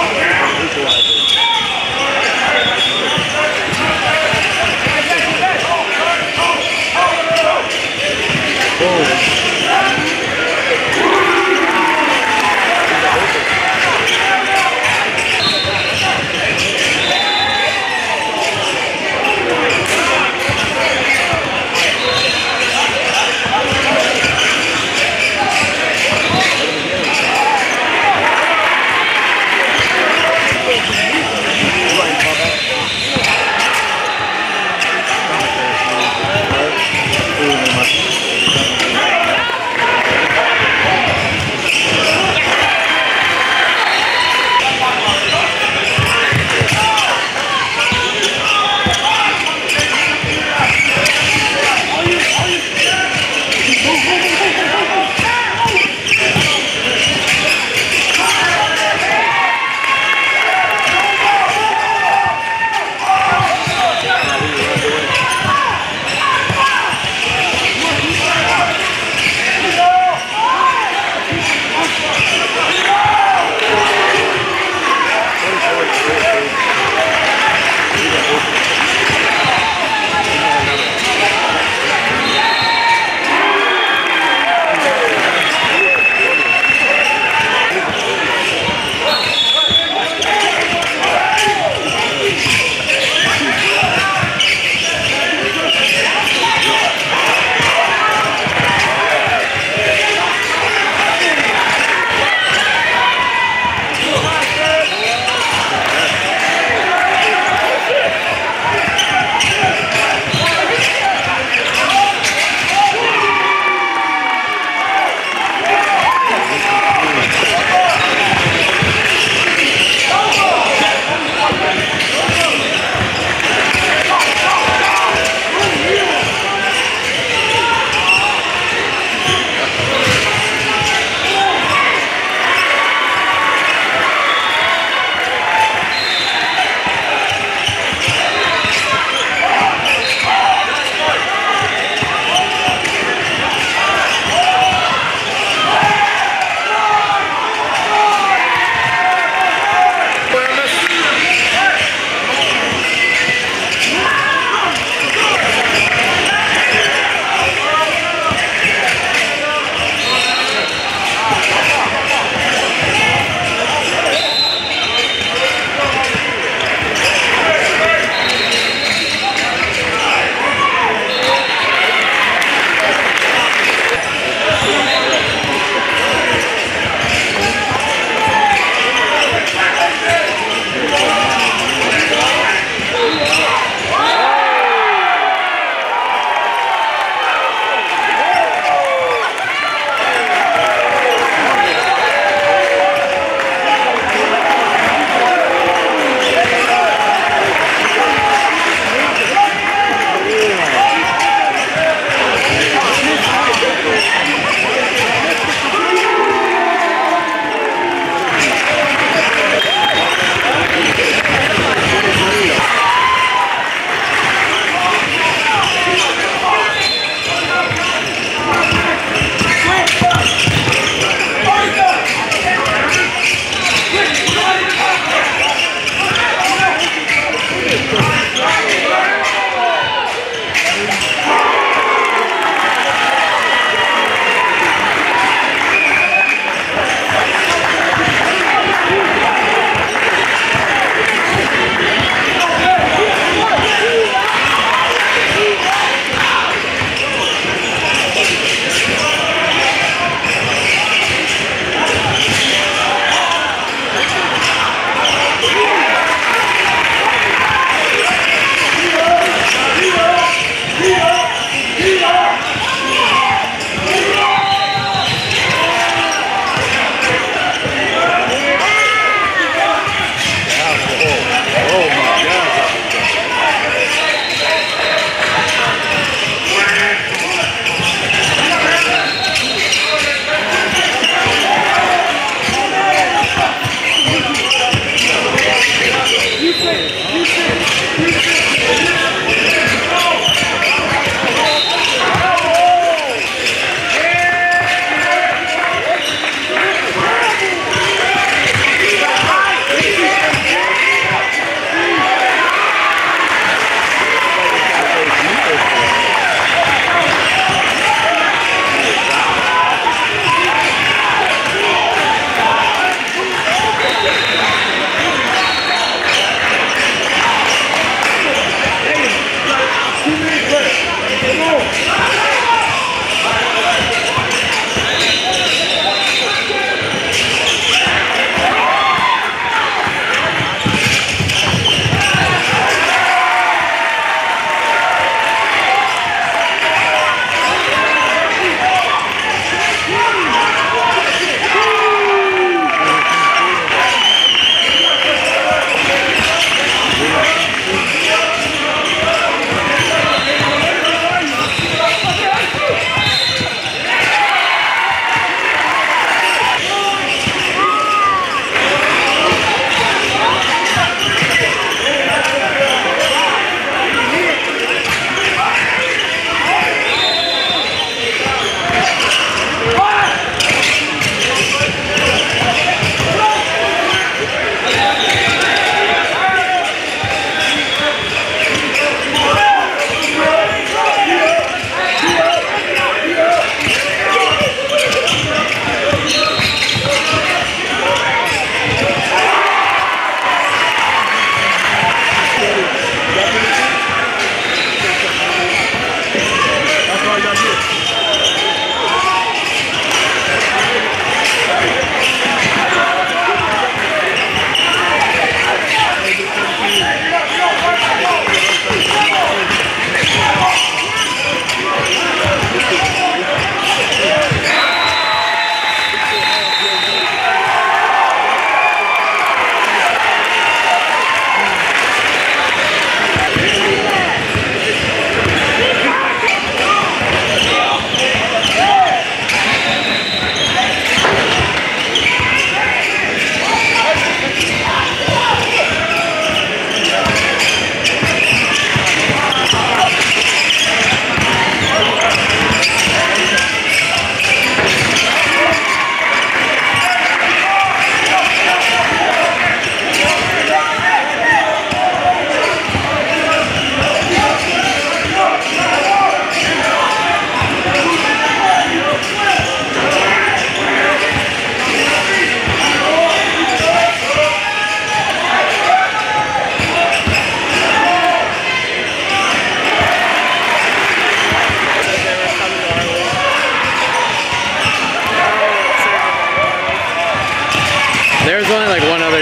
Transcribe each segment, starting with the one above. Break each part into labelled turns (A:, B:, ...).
A: Oh,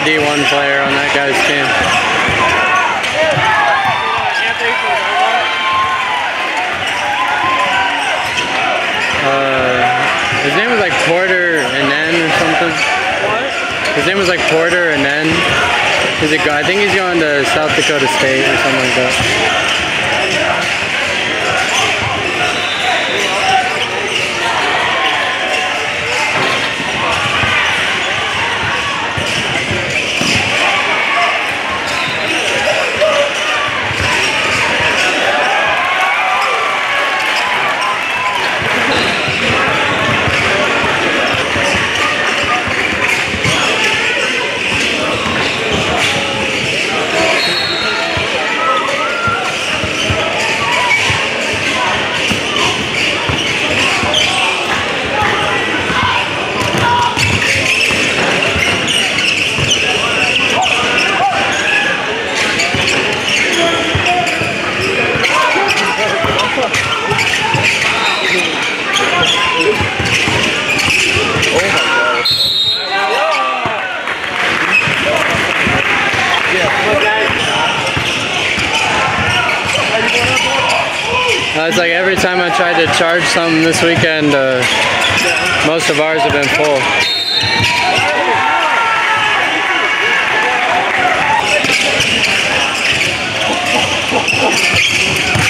A: D1 player on that guy's team. Uh, his name was like Porter and then or something. His name was like Porter and then. He's a guy. I think he's going to South Dakota State or something like that. It's like every time I tried to charge something this weekend, uh, most of ours have been full.
B: Yeah,